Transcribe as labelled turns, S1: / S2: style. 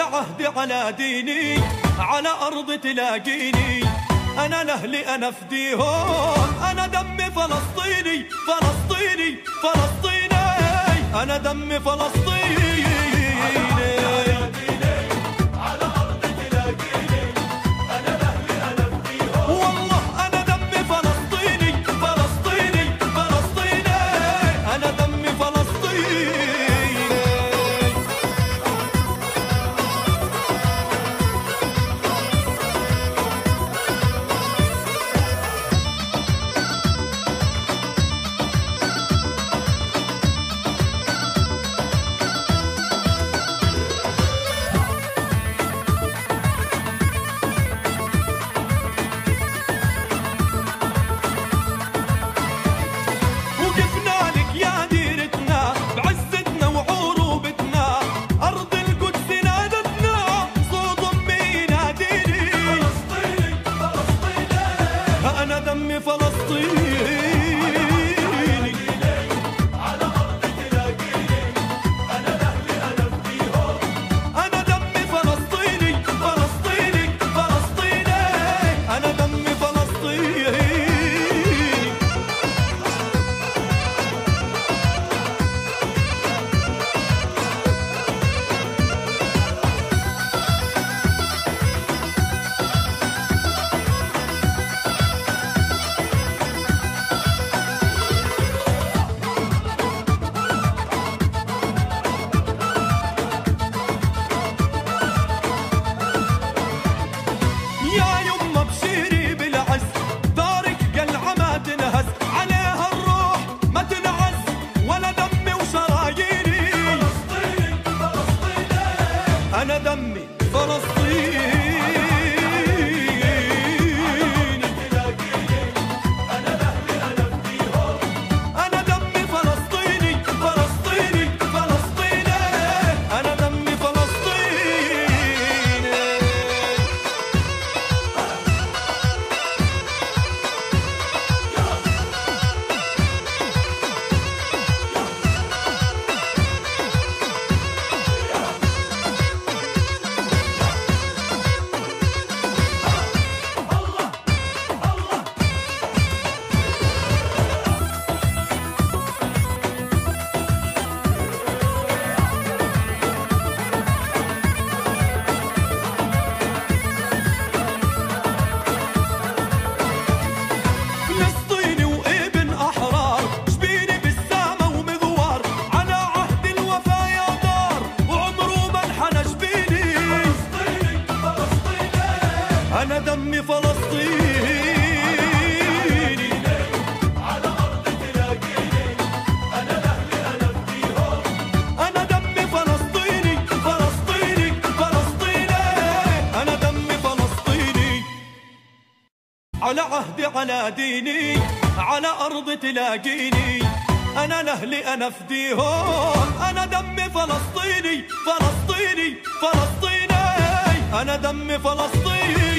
S1: على عهدي على ديني على أرض تلاقيني. أنا لأهلي أنا فديهم أنا دمي فلسطيني فلسطيني فلسطيني. أنا دمي فلسطيني. دمي فلسطين. على عهدي على ديني على أرض تلاقيني. أنا لأهلي أنا فديهم أنا دمي فلسطيني فلسطيني فلسطيني. أنا دمي فلسطيني.